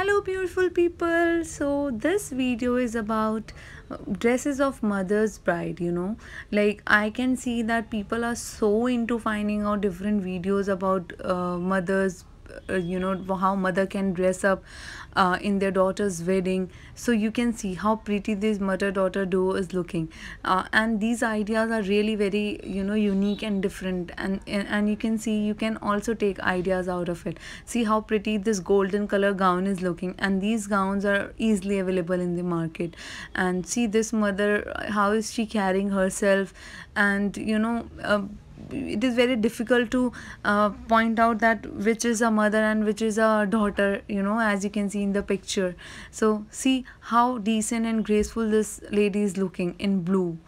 hello beautiful people. So this video is about uh, dresses of mother's bride you know. Like i can see that people are so into finding out different videos about uh, mothers you know how mother can dress up uh, in their daughter's wedding. So you can see how pretty this mother daughter duo is looking. Uh, and these ideas are really very you know unique and different. And, and and you can see you can also take ideas out of it. See how pretty this golden color gown is looking. And these gowns are easily available in the market. And see this mother how is she carrying herself? And you know uh, it is very difficult to uh, point out that which is a mother and which is a daughter you know as you can see in the picture. So see how decent and graceful this lady is looking in blue.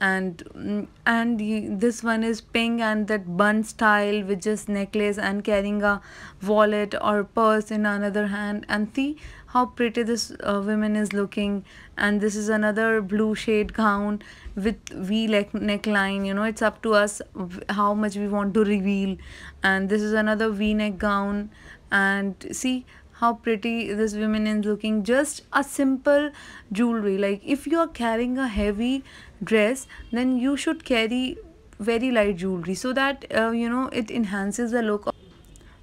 And mm, and this one is pink and that bun style with just necklace and carrying a wallet or purse in another hand. And see how pretty this uh, woman is looking. And this is another blue shade gown with v neck neckline you know it's up to us how much we want to reveal. And this is another v neck gown. And see how pretty this woman is looking. Just a simple jewelry. Like if you are carrying a heavy dress then you should carry very light jewelry so that uh, you know it enhances the look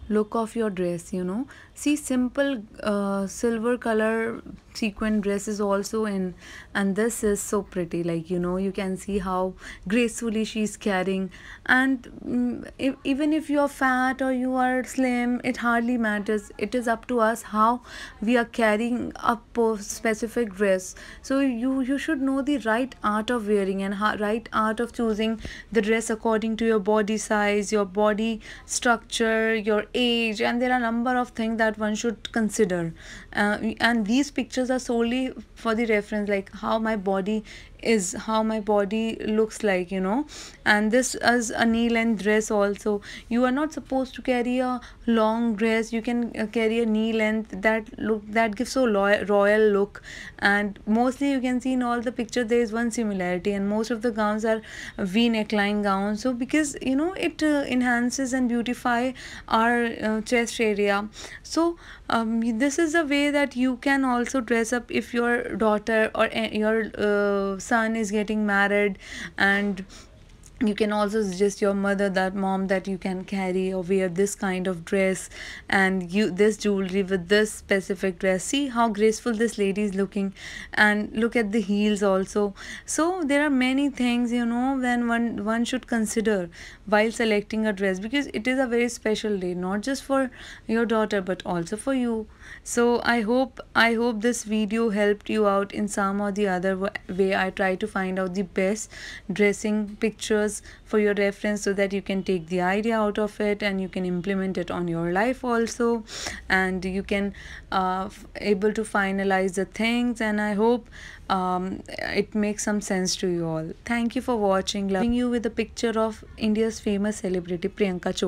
look of your dress you know. See simple uh, silver color sequin dress is also in and this is so pretty. Like you know you can see how gracefully she's carrying. And mm, if, even if you're fat or you are slim it hardly matters. It is up to us how we are carrying a specific dress. So you you should know the right art of wearing and right art of choosing the dress according to your body size your body structure your age and there are a number of things that one should consider. Uh, and these pictures are solely for the reference like how my body is how my body looks like you know. And this is a knee length dress also. You are not supposed to carry a long dress. You can uh, carry a knee length that look that gives so royal look. And mostly you can see in all the pictures there is one similarity. And most of the gowns are v neckline gowns. So because you know it uh, enhances and beautify our uh, chest area. So um, this is a way that you can also dress up if your daughter or uh, your uh, son is getting married and you can also suggest your mother that mom that you can carry or wear this kind of dress and you this jewelry with this specific dress. See how graceful this lady is looking and look at the heels also. So there are many things you know when one one should consider while selecting a dress because it is a very special day not just for your daughter but also for you. So i hope i hope this video helped you out in some or the other way. I try to find out the best dressing pictures for your reference so that you can take the idea out of it and you can implement it on your life also. And you can uh, able to finalize the things and i hope um, it makes some sense to you all. Thank you for watching. Loving you with a picture of india's famous celebrity priyanka chopra